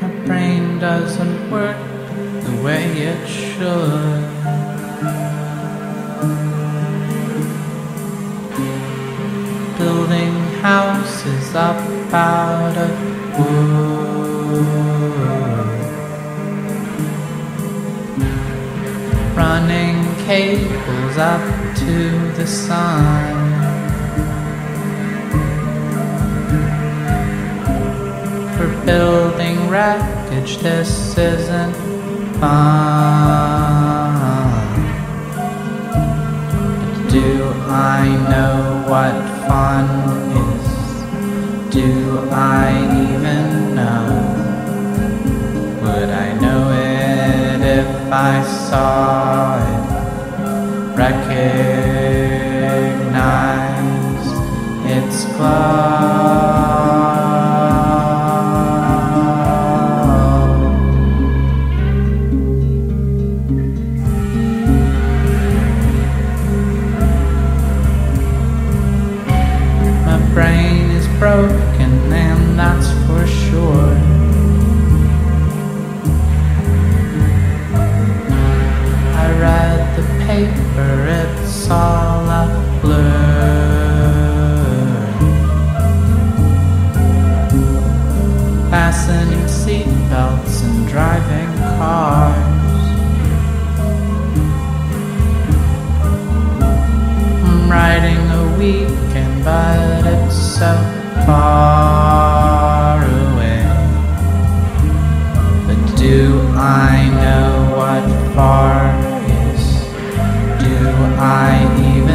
My brain doesn't work the way it should. Building houses up out of wood. Running cables up to the sun. For building wreckage, this isn't fun. But do I know what fun it if I Fastening seatbelts and driving cars. I'm riding a weekend, but it's so far away. But do I know what far is? Do I even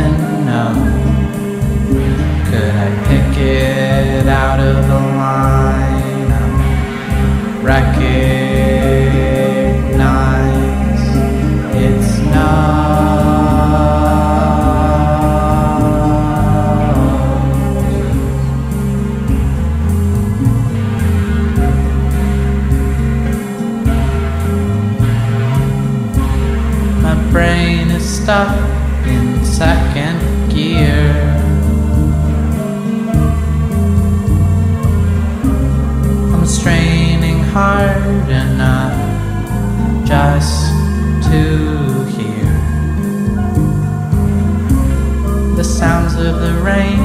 Recognize its nose. My brain is stuck in second gear. Hard enough just to hear the sounds of the rain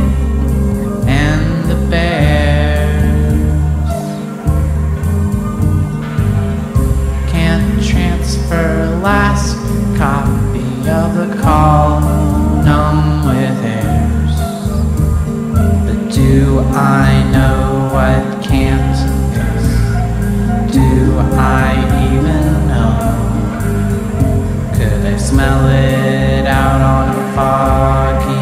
and the bears. Can't transfer last copy of the call, numb with airs. But do I know what smell it out on a foggy